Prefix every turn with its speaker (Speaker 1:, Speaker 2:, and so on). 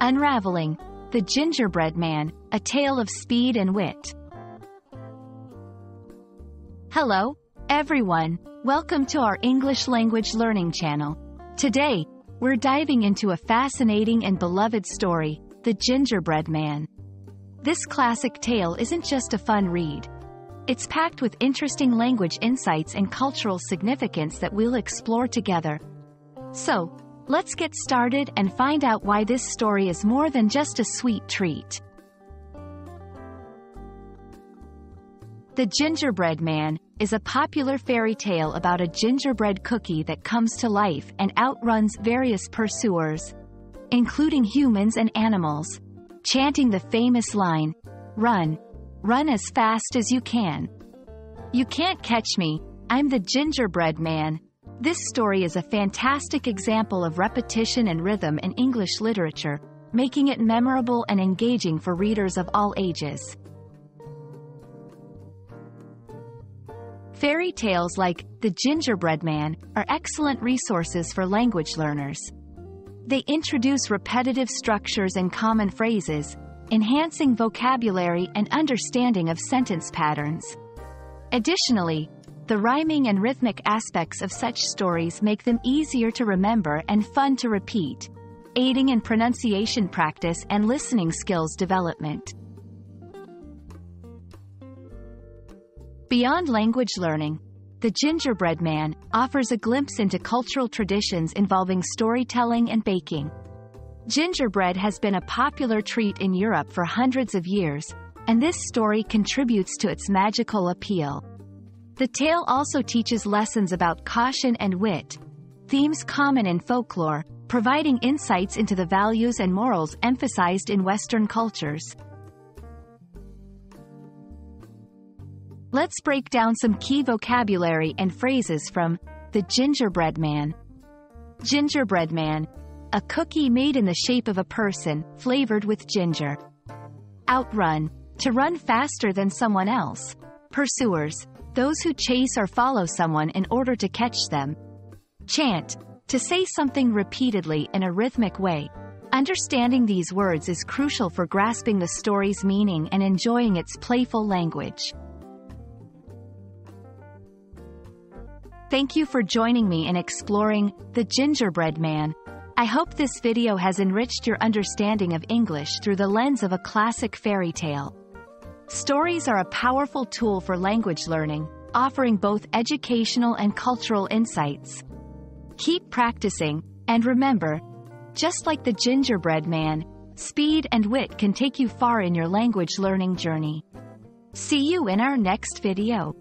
Speaker 1: Unraveling The Gingerbread Man, a tale of speed and wit. Hello, everyone. Welcome to our English language learning channel. Today, we're diving into a fascinating and beloved story, The Gingerbread Man. This classic tale isn't just a fun read. It's packed with interesting language insights and cultural significance that we'll explore together. So, let's get started and find out why this story is more than just a sweet treat. The Gingerbread Man is a popular fairy tale about a gingerbread cookie that comes to life and outruns various pursuers, including humans and animals, chanting the famous line, Run, Run as fast as you can. You can't catch me, I'm the gingerbread man. This story is a fantastic example of repetition and rhythm in English literature, making it memorable and engaging for readers of all ages. Fairy tales like The Gingerbread Man are excellent resources for language learners. They introduce repetitive structures and common phrases, enhancing vocabulary and understanding of sentence patterns. Additionally, the rhyming and rhythmic aspects of such stories make them easier to remember and fun to repeat, aiding in pronunciation practice and listening skills development. Beyond language learning, The Gingerbread Man offers a glimpse into cultural traditions involving storytelling and baking. Gingerbread has been a popular treat in Europe for hundreds of years, and this story contributes to its magical appeal. The tale also teaches lessons about caution and wit, themes common in folklore, providing insights into the values and morals emphasized in Western cultures. Let's break down some key vocabulary and phrases from The Gingerbread Man. Gingerbread Man a cookie made in the shape of a person, flavored with ginger. Outrun, to run faster than someone else. Pursuers, those who chase or follow someone in order to catch them. Chant, to say something repeatedly in a rhythmic way. Understanding these words is crucial for grasping the story's meaning and enjoying its playful language. Thank you for joining me in exploring The Gingerbread Man, I hope this video has enriched your understanding of English through the lens of a classic fairy tale. Stories are a powerful tool for language learning, offering both educational and cultural insights. Keep practicing, and remember, just like the gingerbread man, speed and wit can take you far in your language learning journey. See you in our next video.